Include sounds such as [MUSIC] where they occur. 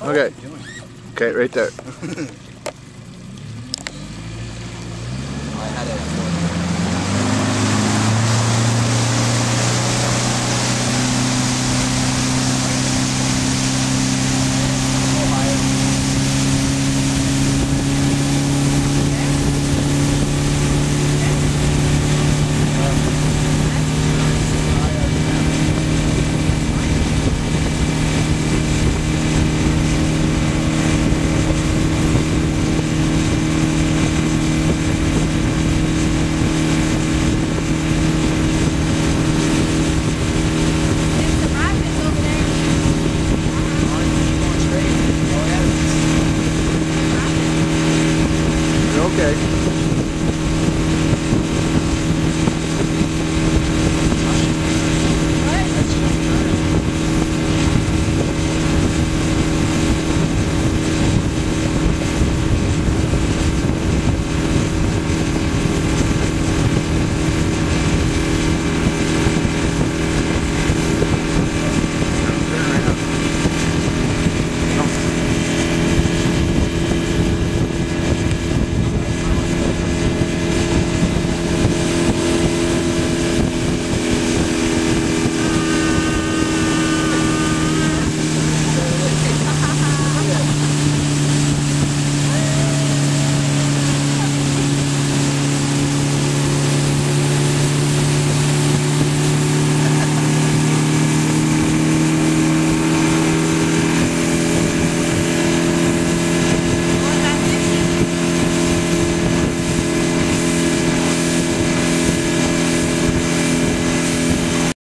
Okay. Okay, right there. [LAUGHS]